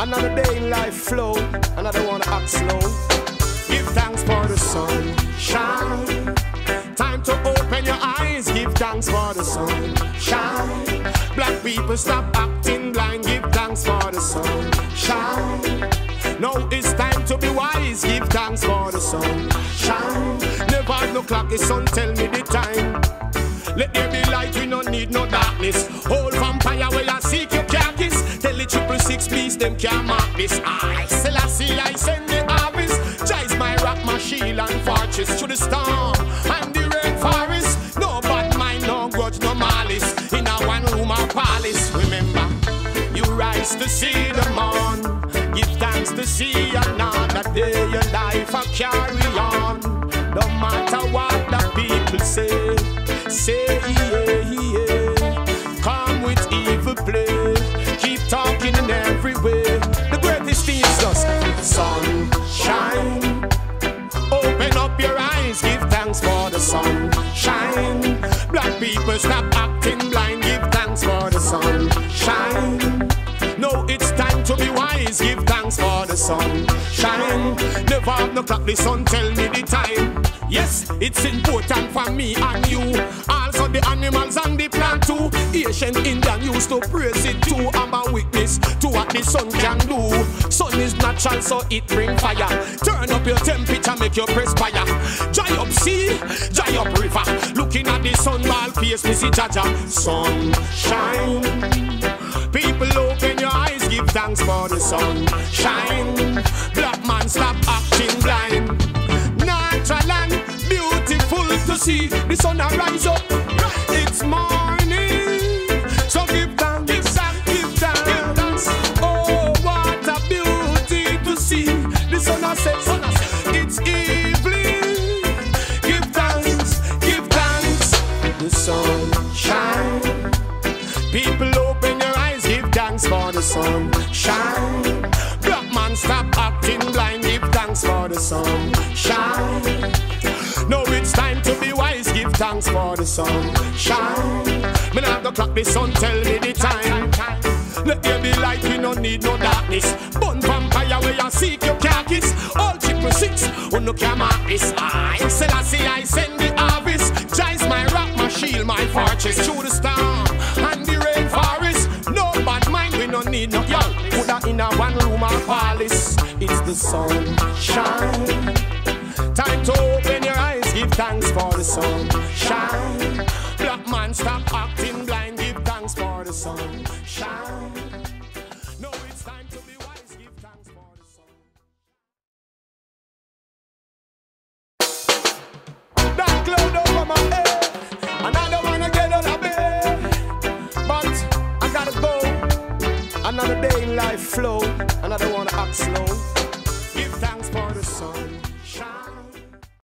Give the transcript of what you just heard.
Another day in life flow, another one act slow. Give thanks for the sun, shine. Time to open your eyes, give thanks for the sun, shine. Black people stop acting blind, give thanks for the sun, shine. Now it's time to be wise, give thanks for the sun, shine. Never no clock, the sun tell me the time. Let there be light, we don't need no darkness. Hold six, please, them can't mark this. I, Selassie, I send the harvest. Jah's my rock, my shield and fortress. To the storm and the rainforest. No bad mind, no grudge, no malice. In a one room or palace. Remember, you rise to see the morn. Give thanks to see another day. Your life a carry on. No matter what the people say. Say yeah, yeah. Come with evil play. People stop acting blind, give thanks for the sunshine. No, it's time to be wise, give thanks for the sunshine. Never have no clock, the sun tell me the time. Yes, it's important for me and you. Also the animals and the plant too. Ancient Indian used to praise it too. I'm a witness to what the sun can do. Sun is natural, so it bring fire. Turn up your temperature, make you perspire. Dry up face, me see Jaja. Sunshine. People open your eyes, give thanks for the sunshine. Black man, stop acting blind. Natural and beautiful to see the sun rise up. It's morning, so give thanks, give thanks, give thanks. Oh, what a beauty to see the sun a set. The sun shine. People open your eyes, give thanks for the sun shine. Black man, stop acting blind, give thanks for the sun shine. No, it's time to be wise, give thanks for the sun shine. Me not the clock, the sun tell me the time. Let there be light, we no need no darkness. Bun vampire where you seek your carcass. All triple six, who no can mark this. I, Selassie, I send the my. Through the storm and the rainforest. No bad mind, we no need no yo. Put that in a one room or palace. It's the sunshine. Time to open your eyes, give thanks for the sunshine. Black man, stop uh, Another day life flow, don't wanna act slow. Give thanks for the sun.